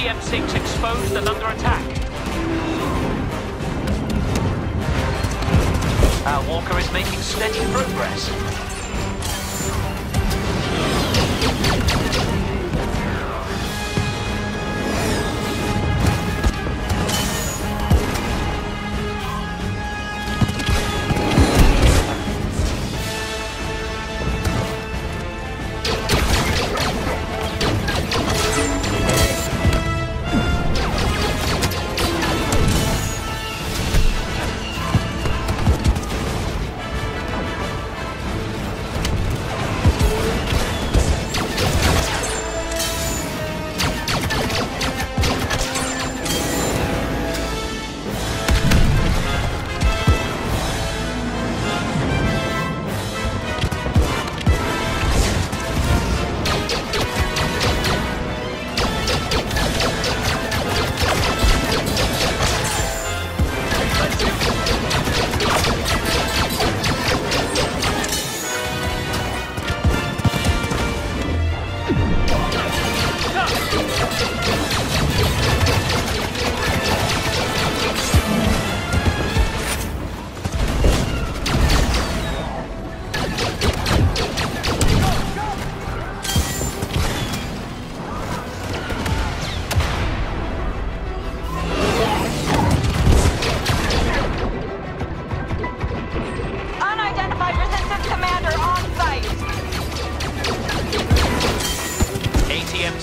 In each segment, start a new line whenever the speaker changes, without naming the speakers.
AT-M6 exposed and under attack. Our walker is making steady progress.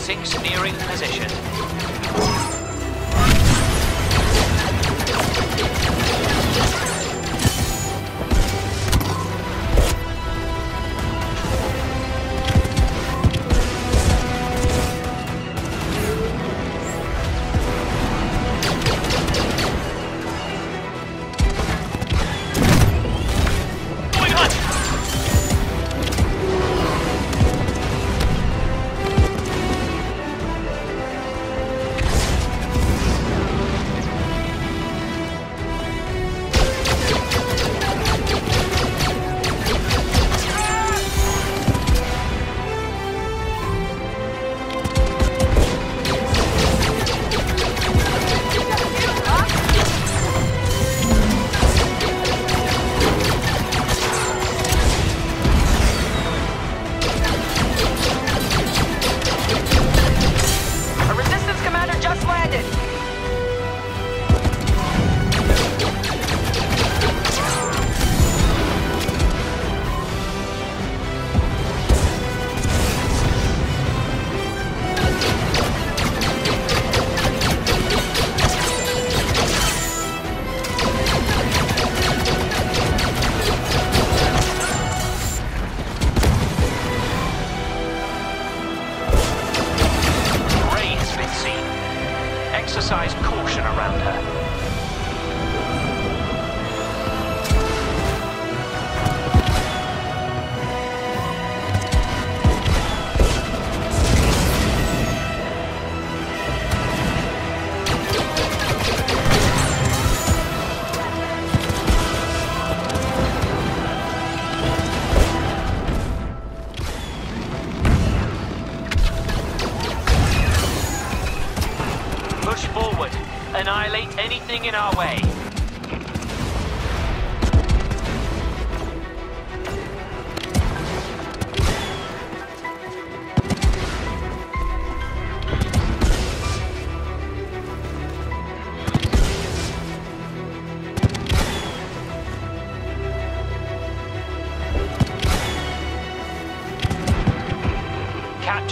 AT-M6 nearing position.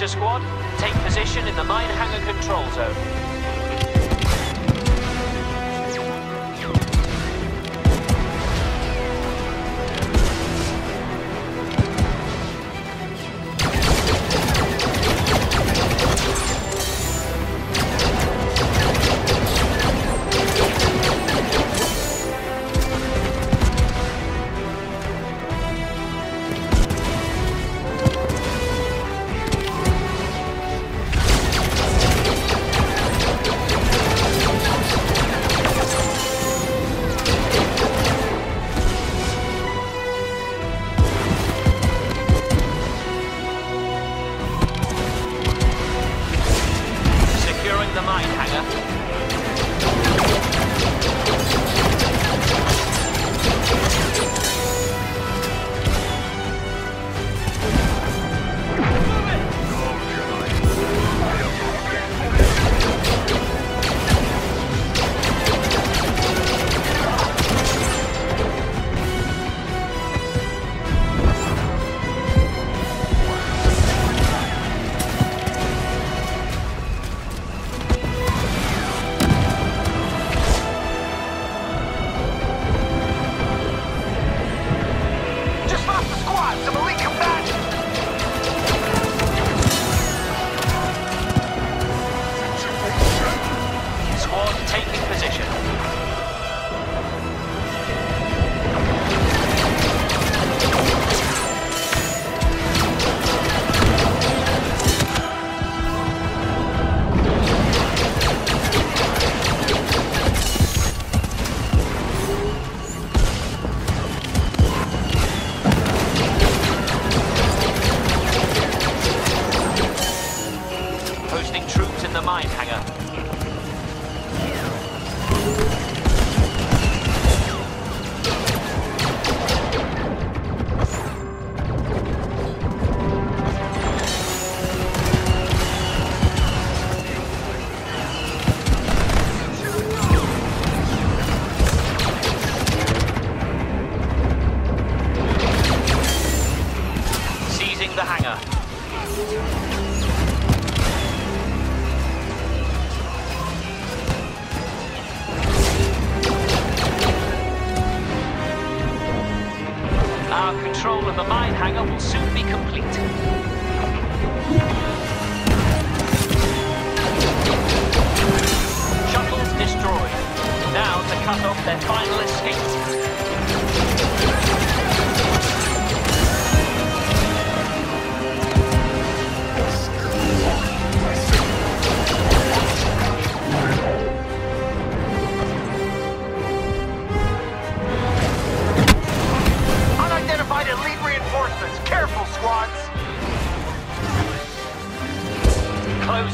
Squad, take position in the mine hangar control zone.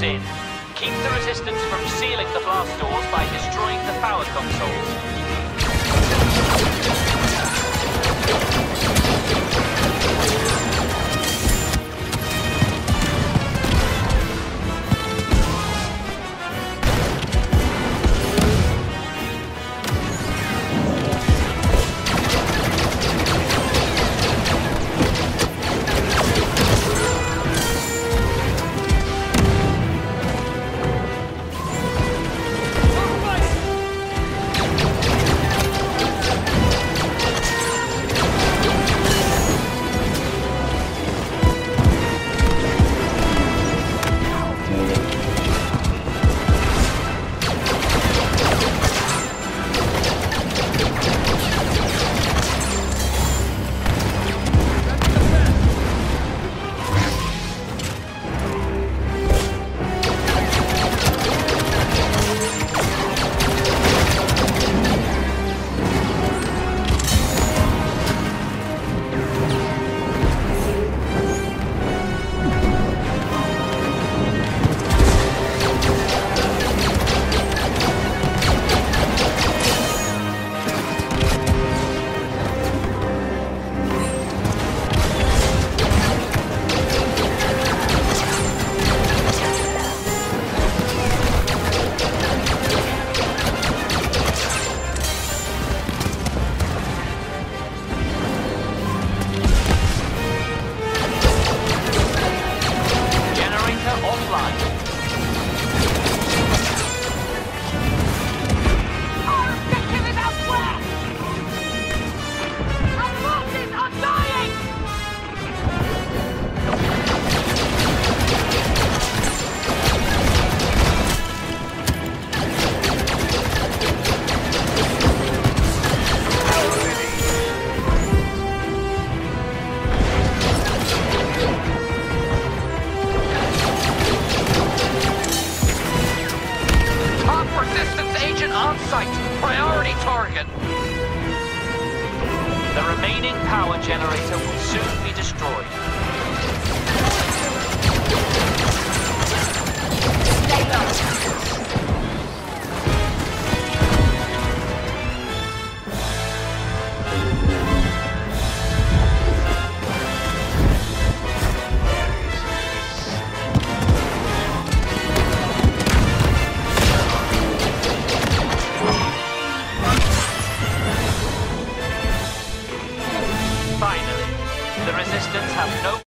in. Keep the resistance from sealing the blast doors by destroying the power consoles.